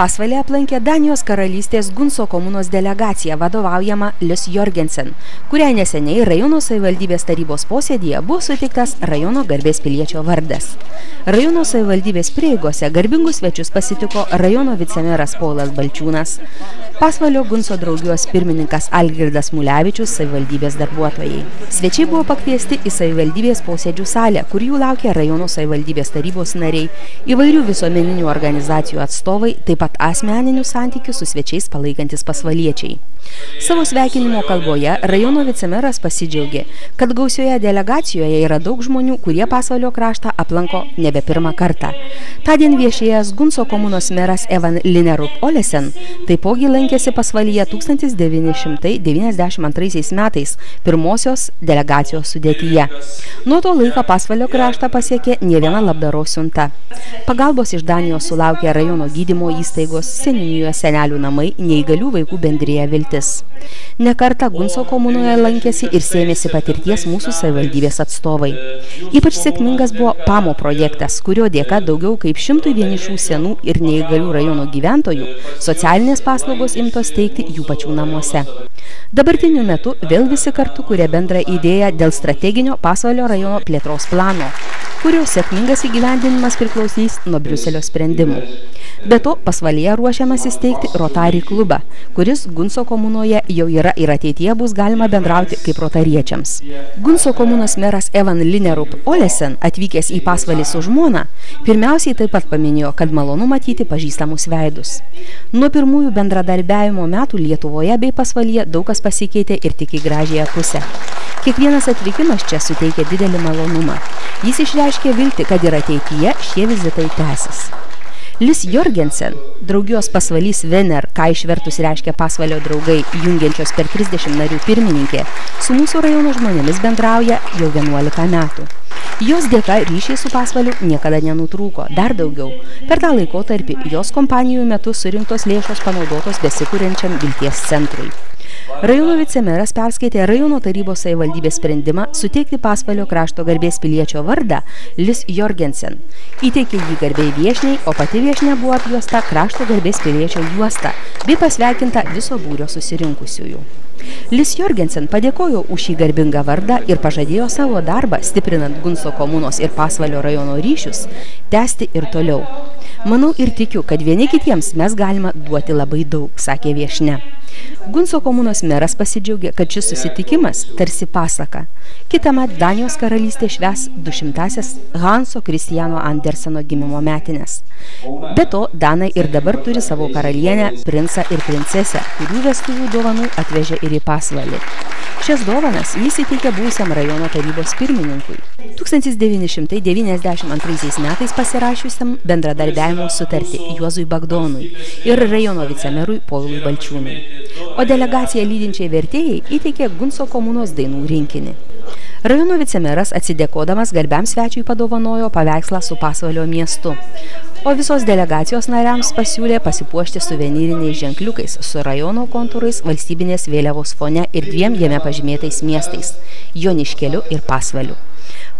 Pasvalį aplankė Danijos karalystės Gunso komunos delegacija vadovaujama Lis Jorgensen, kuriai neseniai rajono savivaldybės tarybos posėdėje buvo suteiktas rajono garbės piliečio vardas. Rajono savivaldybės prieigose garbingus svečius pasitiko rajono vicemeras Paulas Balčiūnas, Pasvalio Gunso draugijos pirmininkas Algirdas Mulevičius, savivaldybės darbuotojai. Svečiai buvo pakviesti į savivaldybės posėdžių salę, kur jų laukia rajono savivaldybės tarybos nariai, įvairių visuomeninių organizacijų atstovai, taip pat asmeninių santykių su svečiais palaikantis pasvaliečiai. Savo sveikinimo kalboje rajono vicemeras pasidžiaugė, kad gausioje delegacijoje yra daug žmonių, kurie pasvalio kraštą aplanko nebe pirmą kartą. Tadien viešėjęs Gunso komunos meras Evan Linerup Olesen taipogi lankėsi pasvalyje 1992 metais pirmosios delegacijos sudėtyje. Nuo to laiko pasvalio kraštą pasiekė ne viena labdaros siunta. Pagalbos iš Danijos sulaukė rajono gydymo įstaigos, seninijoje senelių namai, neįgalių vaikų bendrėje viltis. Nekartą Gunso komunoje lankėsi ir sėmėsi patirties mūsų savivaldybės atstovai. Ypač sėkmingas buvo PAMO projektas, kurio dėka daugiau kaip šimtų vienišų senų ir neįgalių rajono gyventojų socialinės paslaugos imtos teikti jų pačių namuose. Dabartiniu metu vėl visi kartu kuria bendrą idėją dėl strateginio pasvalio rajono plėtros plano, kurio sėkmingas įgyvendinimas priklausys nuo Briuselio sprendimų. Be to, pasvalyje ruošiamas įsteigti Rotary klubą, kuris Gunso komunoje jau yra ir ateityje bus galima bendrauti kaip rotariečiams. Gunso komunos meras Evan Linerup Olesen, atvykęs į pasvalį su žmona, pirmiausiai taip pat paminėjo, kad malonu matyti pažįstamus veidus. Nuo pirmųjų bendradarbiavimo metų Lietuvoje bei pasvalyje daug kas pasikeitė ir tik į gražiąją pusę. Kiekvienas atvykimas čia suteikia didelį malonumą. Jis išreiškė vilti, kad ir ateityje šie vizitai tęsis. Lis Jorgensen, draugijos pasvalys Vener, ką išvertus reiškia pasvalio draugai, jungiančios per 30 narių pirmininkė, su mūsų rajono žmonėmis bendrauja jau 11 metų. Jos dėka ryšiai su pasvaliu niekada nenutrūko, dar daugiau. Per tą laikotarpį jos kompanijų metu surinktos lėšos panaudotos besikūrenčiam Vilties centrui. Rajono vicemeras perskaitė rajono tarybos savivaldybės sprendimą suteikti pasvalio krašto garbės piliečio vardą Lis Jorgensen. Įteikė jį garbėjai viešniai, o pati viešnia buvo apjuosta krašto garbės piliečio juosta bei pasveikinta viso būrio susirinkusiųjų. Lis Jorgensen padėkojo už šį garbingą vardą ir pažadėjo savo darbą, stiprinant Gunso komunos ir pasvalio rajono ryšius, tęsti ir toliau. Manau ir tikiu, kad vieni kitiems mes galima duoti labai daug, sakė viešne. Gunso komunos meras pasidžiaugė, kad šis susitikimas tarsi pasaka. Kitamet Danijos karalystė šves 200-asias Hanso Kristiano Anderseno gimimo metinės. Be to, Danai ir dabar turi savo karalienę, princą ir princesę, kurių vestuvių dovanų atvežė ir į pasvalį. Šias dovanas jis įteikė būsiam rajono tarybos pirmininkui. 1992 metais pasirašiusiam bendradarbiavimo sutartį Juozui Bagdonui ir rajono vicemerui Povilui Balčiūnui. O delegaciją lydinčiai vertėjai įteikė Gunso komunos dainų rinkinį. Rajono vicemeras atsidėkodamas garbiam svečiui padovanojo paveikslą su pasvalio miestu o visos delegacijos nariams pasiūlė pasipuošti suvenyriniais ženkliukais su rajono kontūrais valstybinės vėliavos fone ir dviem jame pažymėtais miestais – Joniškeliu ir Pasvaliu.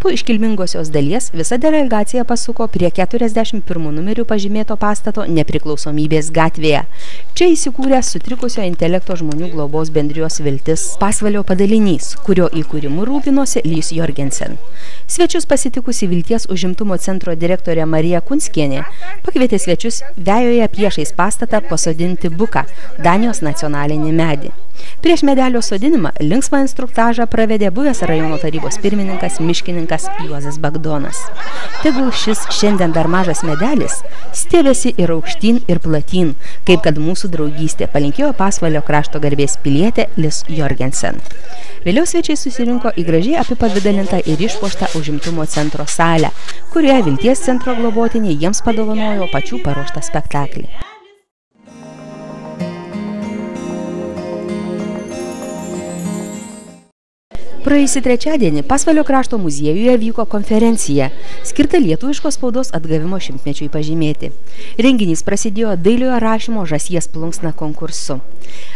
Po iškilmingosios dalies visa delegacija pasuko prie 41 numerių pažymėto pastato nepriklausomybės gatvėje. Čia įsikūrė sutrikusio intelekto žmonių globos bendrijos viltis pasvalio padalinys, kurio įkūrimu rūpinosi Lys Jorgensen. Svečius pasitikusi Vilties užimtumo centro direktorė Marija Kunskienė pakvietė svečius vejoje priešais pastatą pasodinti buką, Danijos nacionalinį medį. Prieš medelio sodinimą linksmą instruktažą pravedė buvęs rajono tarybos pirmininkas miškininkas Juozas Bagdonas. Tegul šis šiandien dar mažas medelis stėvėsi ir aukštyn ir platyn, kaip kad mūsų draugystė palinkėjo pasvalio krašto garbės pilietė Lis Jorgensen. Vėliau svečiai susirinko į gražiai apipavydalintą ir išpuoštą užimtumo centro salę, kurioje Vilties centro globotiniai jiems padovanojo pačių paruoštą spektaklį. Praėjusį trečiadienį Pasvalio krašto muziejuje vyko konferencija, skirta lietuviškos spaudos atgavimo šimtmečiui pažymėti. Renginys prasidėjo dailiojo rašymo žasies plunksna konkursu.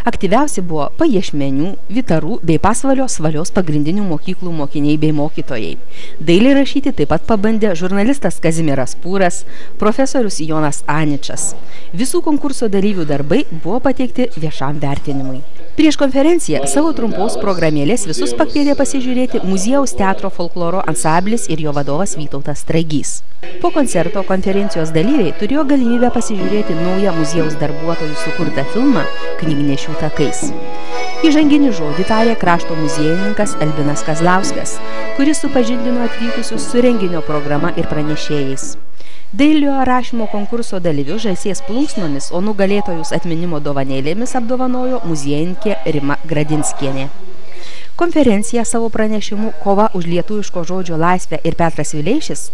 Aktyviausi buvo paiešmenių, vitarų bei Pasvalio svalios pagrindinių mokyklų mokiniai bei mokytojai. Dailį rašyti taip pat pabandė žurnalistas Kazimiras Pūras, profesorius Jonas Aničas. Visų konkurso dalyvių darbai buvo pateikti viešam vertinimui. Prieš konferenciją savo trumpos programėlės visus pakvietė pasižiūrėti muziejaus teatro folkloro ansamblis ir jo vadovas Vytautas Straigys. Po koncerto konferencijos dalyviai turėjo galimybę pasižiūrėti naują muziejaus darbuotojų sukurtą filmą Knygnešių takais. Įžanginį žodį tarė krašto muziejininkas Albinas Kazlauskas, kuris supažindino atvykusius su renginio programa ir pranešėjais. Dailiojo rašymo konkurso dalyvių žaisies plunksnomis, o nugalėtojus atminimo dovanėlėmis apdovanojo muziejininkė Rima Gradinskienė. Konferenciją savo pranešimu Kova už lietuviško žodžio laisvę ir Petras Vileišis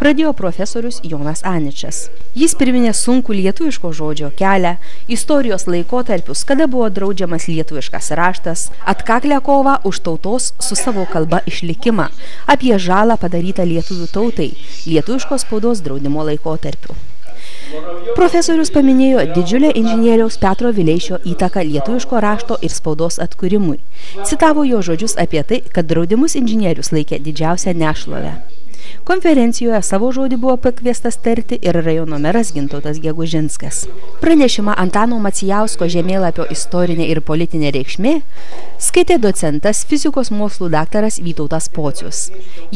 pradėjo profesorius Jonas Aničas. Jis priminė sunku lietuviško žodžio kelią, istorijos laikotarpius, kada buvo draudžiamas lietuviškas raštas, atkaklę kovą už tautos su savo kalba išlikimą, apie žalą padarytą lietuvių tautai, lietuviškos spaudos draudimo laikotarpiu. Profesorius paminėjo didžiulę inžinieriaus Petro Vileišio įtaką lietuviško rašto ir spaudos atkūrimui. Citavo jo žodžius apie tai, kad draudimus inžinierius laikė didžiausią nešlovę. Konferencijoje savo žodį buvo pakviestas tarti ir rajono meras Gintautas Gegužinskas. Pranešimą Antano Macijausko žemėlapio istorinė ir politinė reikšmė skaitė docentas fizikos mokslų daktaras Vytautas Pocius.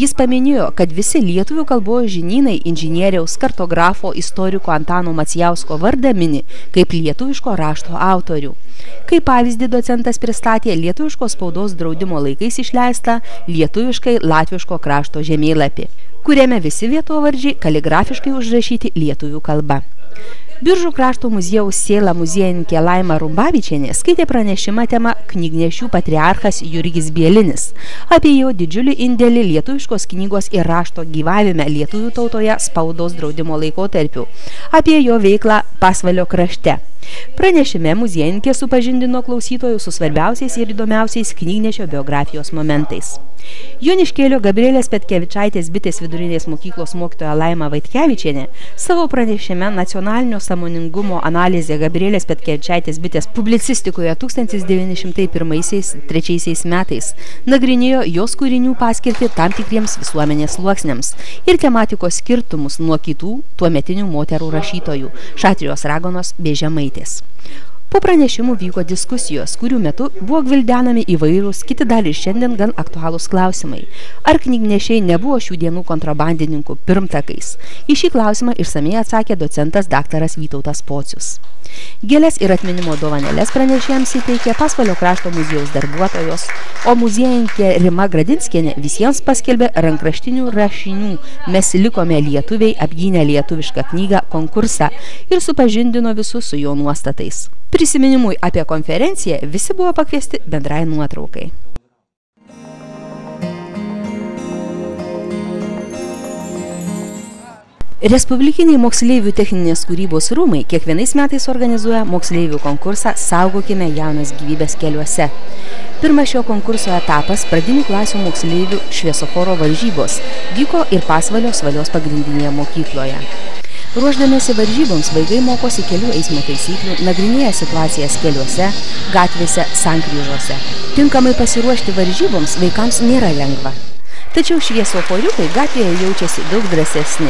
Jis paminėjo, kad visi lietuvių kalbos žinynai inžinieriaus kartografo istoriko Antano Macijausko vardą mini kaip lietuviško rašto autorių. Kaip pavyzdį docentas pristatė lietuviškos spaudos draudimo laikais išleistą lietuviškai latviško krašto žemėlapį kuriame visi vietovardžiai kaligrafiškai užrašyti lietuvių kalba. Biržų krašto muziejaus sėla muziejininkė Laima Rumbavičienė skaitė pranešimą tema knygnešių patriarchas Jurgis Bielinis apie jo didžiulį indėlį lietuviškos knygos ir rašto gyvavime lietuvių tautoje spaudos draudimo laikotarpiu, apie jo veiklą Pasvalio krašte. Pranešime muziejininkė supažindino klausytojų su svarbiausiais ir įdomiausiais knygnešio biografijos momentais. Joniškėlio Gabrielės Petkevičaitės bitės vidurinės mokyklos mokytoja Laima Vaitkevičienė savo pranešime nacionalinio samoningumo analizė Gabrielės Petkevičaitės bitės publicistikoje 1901-1903 metais nagrinėjo jos kūrinių paskirtį tam tikriems visuomenės sluoksniams ir tematikos skirtumus nuo kitų tuometinių moterų rašytojų Šatrijos Ragonos bei Žemaitės. Benítez. Po pranešimų vyko diskusijos, kurių metu buvo gvildenami įvairūs, kiti dar ir šiandien gan aktualūs klausimai. Ar knygnešiai nebuvo šių dienų kontrabandininkų pirmtakais? Į šį klausimą išsamei atsakė docentas daktaras Vytautas Pocius. Gėlės ir atminimo dovanėlės pranešėjams įteikė Pasvalio krašto muziejaus darbuotojos, o muziejininkė Rima Gradinskienė visiems paskelbė rankraštinių rašinių Mes likome lietuviai apgynę lietuvišką knygą konkursą ir supažindino visus su jo nuostatais. Prisiminimui apie konferenciją visi buvo pakviesti bendrai nuotraukai. Respublikiniai moksleivių techninės kūrybos rūmai kiekvienais metais organizuoja moksleivių konkursą Saugokime jaunas gyvybės keliuose. Pirmas šio konkurso etapas pradinių klasių moksleivių šviesoforo varžybos vyko ir Pasvalio svalios pagrindinėje mokykloje. Ruoždamėsi varžyboms vaikai mokosi kelių eismo taisyklių, nagrinėja situacijas keliuose, gatvėse, sankryžose. Tinkamai pasiruošti varžyboms vaikams nėra lengva. Tačiau šviesoforiukai gatvėje jaučiasi daug drąsesni,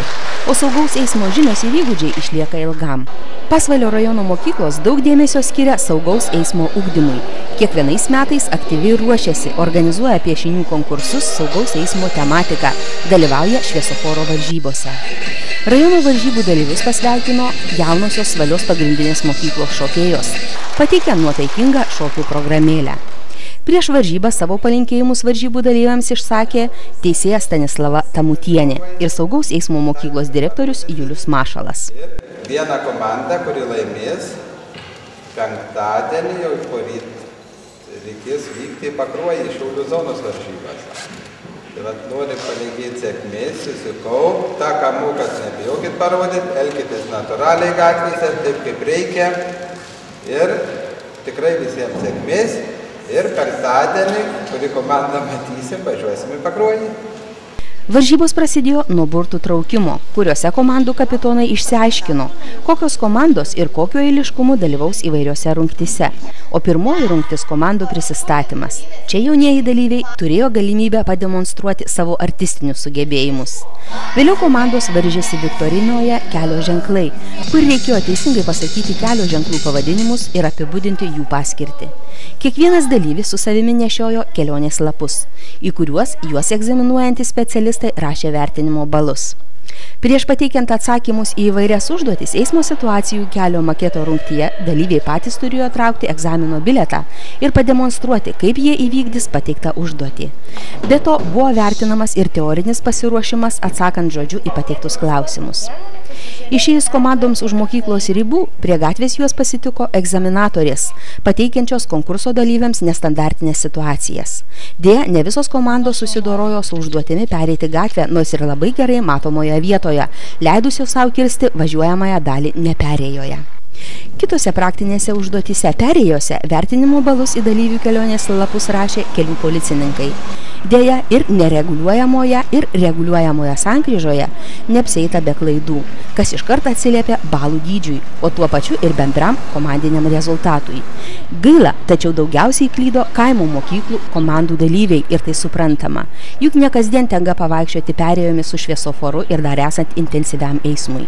o saugaus eismo žinios ir įgūdžiai išlieka ilgam. Pasvalio rajono mokyklos daug dėmesio skiria saugaus eismo ugdymui. Kiekvienais metais aktyviai ruošiasi, organizuoja piešinių konkursus saugaus eismo tematiką, dalyvauja šviesoforo varžybose. Rajono varžybų dalyvius pasveikino jaunosios svalios pagrindinės mokyklos šokėjos, pateikę nuotaikingą šokių programėlę. Prieš varžybą savo palinkėjimus varžybų dalyviams išsakė teisėja Stanislava Tamutienė ir saugaus eismo mokyklos direktorius Julius Mašalas. Viena komanda, kuri laimės, penktadienį jau poryt reikės vykti į pakruojį Šiaulių zonos varžybas. Tai vat noriu palinkėti sėkmės, susikaup, tą, ką mokat, nebijokit parodyti, elkitės natūraliai gatvėse, taip kaip reikia. Ir tikrai visiems sėkmės. Ir penktadienį, kurį komandą matysim, važiuosim į Pakruojį. Varžybos prasidėjo nuo burtų traukimo, kuriuose komandų kapitonai išsiaiškino, kokios komandos ir kokio eiliškumu dalyvaus įvairiose rungtyse. O pirmoji rungtis komandų prisistatymas. Čia jaunieji dalyviai turėjo galimybę pademonstruoti savo artistinius sugebėjimus. Vėliau komandos varžėsi Viktorinoje kelio ženklai, kur reikėjo teisingai pasakyti kelio ženklų pavadinimus ir apibūdinti jų paskirtį. Kiekvienas dalyvis su savimi nešiojo kelionės lapus, į kuriuos juos egzaminuojantys specialistai rašė vertinimo balus. Prieš pateikiant atsakymus į įvairias užduotis eismo situacijų kelio maketo rungtyje dalyviai patys turėjo traukti egzamino biletą ir pademonstruoti, kaip jie įvykdys pateiktą užduotį. Be to buvo vertinamas ir teorinis pasiruošimas atsakant žodžiu į pateiktus klausimus. Išėjus komandoms už mokyklos ribų, prie gatvės juos pasitiko egzaminatorės, pateikiančios konkurso dalyviams nestandartinės situacijas. Dėja, ne visos komandos susidorojo su užduotimi pereiti gatvę, nors ir labai gerai matomoje vietoje, leidusios savo kirsti važiuojamąją dalį neperėjoje. Kitose praktinėse užduotyse perėjose vertinimo balus į dalyvių kelionės lapus rašė kelių policininkai. Deja, ir nereguliuojamoje, ir reguliuojamoje sankryžoje neapseita be klaidų, kas iškart atsiliepia balų dydžiui, o tuo pačiu ir bendram komandiniam rezultatui. Gaila, tačiau daugiausiai klydo kaimo mokyklų komandų dalyviai ir tai suprantama. Juk ne kasdien tenka pavaikščioti perėjomis su šviesoforu ir dar esant intensyviam eismui.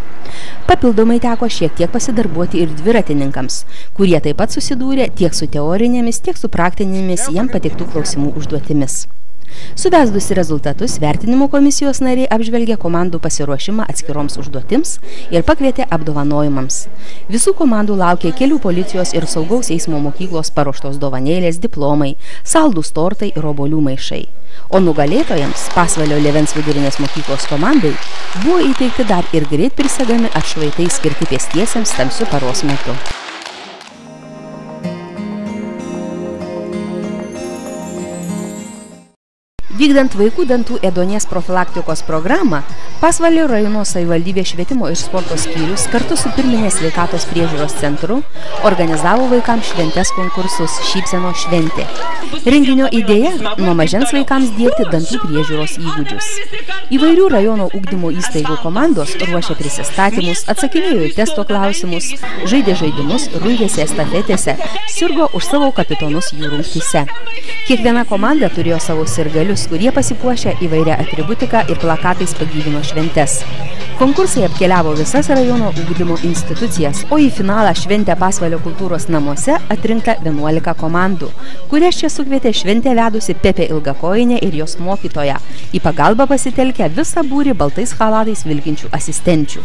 Papildomai teko šiek tiek pasidarbuoti ir dviratininkams, kurie taip pat susidūrė tiek su teorinėmis, tiek su praktinėmis jiem patiktų klausimų užduotimis. Suvesdusi rezultatus, vertinimo komisijos nariai apžvelgė komandų pasiruošimą atskiroms užduotims ir pakvietė apdovanojimams. Visų komandų laukė kelių policijos ir saugaus eismo mokyklos paruoštos dovanėlės, diplomai, saldus tortai ir obolių maišai. O nugalėtojams pasvalio Levens vidurinės mokyklos komandai buvo įteikti dar ir greit prisegami atšvaitai skirti pėstiesiems tamsiu paros metu. Vykdant vaikų dantų ėdonės profilaktikos programą, Pasvalio rajono savivaldybės švietimo ir sporto skyrius kartu su pirminės sveikatos priežiūros centru organizavo vaikams šventes konkursus Šypseno šventė. Renginio idėja – nuo mažens vaikams dėkti dantų priežiūros įgūdžius. Įvairių rajono ugdymo įstaigų komandos ruošė prisistatymus, atsakinėjo į testo klausimus, žaidė žaidimus, rungėsi estafetėse, sirgo už savo kapitonus jų rungtyse. Kiekviena komanda turėjo savo sirgalius, kurie pasipuošę įvairią atributiką ir plakatais pagyvino šventes. Konkursai apkeliavo visas rajono ugdymo institucijas, o į finalą šventę Pasvalio kultūros namuose atrinkta 11 komandų, kurias čia sukvietė šventę vedusi Pepė Ilgakoinė ir jos mokytoja. Į pagalbą pasitelkę visą būrį baltais halatais vilkinčių asistenčių.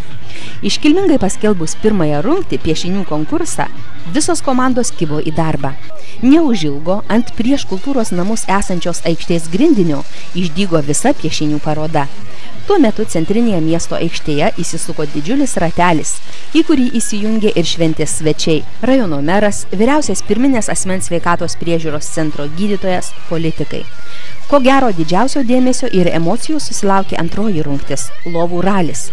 Iškilmingai paskelbus pirmąją rungtį piešinių konkursą, visos komandos kibo į darbą. Neužilgo ant prieš kultūros namus esančios aikštės grindinio išdygo visa piešinių paroda. Tuo metu centrinėje miesto aikštėje įsisuko didžiulis ratelis, į kurį įsijungė ir šventės svečiai, rajono meras, vyriausias pirminės asmens sveikatos priežiūros centro gydytojas, politikai. Ko gero didžiausio dėmesio ir emocijų susilaukė antroji rungtis – lovų ralis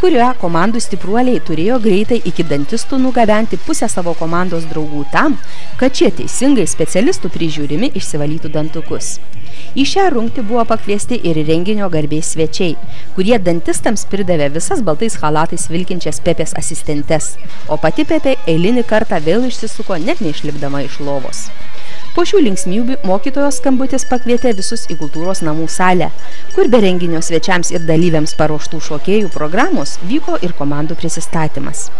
kurioje komandų stipruoliai turėjo greitai iki dantistų nugabenti pusę savo komandos draugų tam, kad šie teisingai specialistų prižiūrimi išsivalytų dantukus. Į šią rungtį buvo pakviesti ir renginio garbės svečiai, kurie dantistams pridavė visas baltais halatais vilkinčias Pepės asistentes, o pati Pepė eilinį kartą vėl išsisuko net neišlipdama iš lovos. Po šių linksmybių mokytojos skambutis pakvietė visus į kultūros namų salę, kur be renginio svečiams ir dalyviams paruoštų šokėjų programos vyko ir komandų prisistatymas.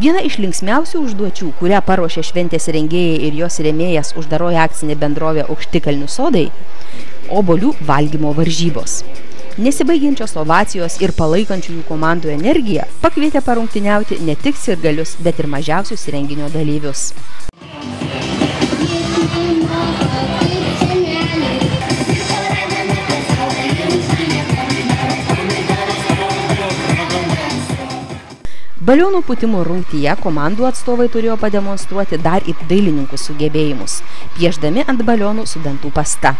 Viena iš linksmiausių užduočių, kurią paruošė šventės rengėjai ir jos rėmėjas uždaroja akcinė bendrovė Aukštikalnių sodai, obolių valgymo varžybos. Nesibaigiančios ovacijos ir palaikančiųjų komandų energija pakvietė parungtiniauti ne tik sirgalius, bet ir mažiausius renginio dalyvius. Balionų putimo rungtyje komandų atstovai turėjo pademonstruoti dar ir dailininkų sugebėjimus, pieždami ant balionų su dantų pasta.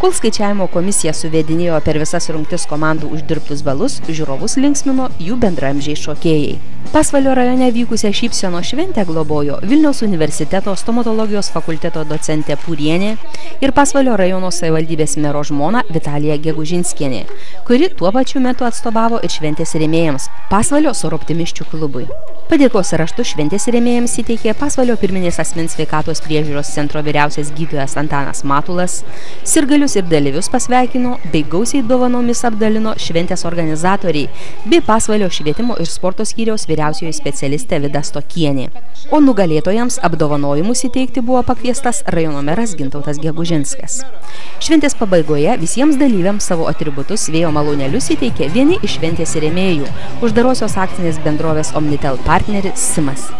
Kol skaičiavimo komisija suvedinėjo per visas rungtis komandų uždirbtus balus, žiūrovus linksmino jų bendramžiai šokėjai. Pasvalio rajone vykusią šypseno šventę globojo Vilniaus universiteto stomatologijos fakulteto docentė Pūrienė ir Pasvalio rajono savivaldybės mero žmona Vitalija Gegužinskienė, kuri tuo pačiu metu atstovavo ir šventės rėmėjams Pasvalio soroptimiščių klubui. Padėkos raštu šventės rėmėjams įteikė Pasvalio pirminės asmens sveikatos priežiūros centro vyriausias gydytojas Antanas Matulas, sirgalius ir dalyvius pasveikino bei gausiai dovanomis apdalino šventės organizatoriai bei Pasvalio švietimo ir sporto skyriaus vyriausioji specialistė Vida Stokienė. O nugalėtojams apdovanojimus įteikti buvo pakviestas rajono meras Gintautas Gegužinskas. Šventės pabaigoje visiems dalyviams savo atributus vėjo malūnelius įteikė vieni iš šventės rėmėjų, uždarosios akcinės bendrovės Omnitel partneris Simas.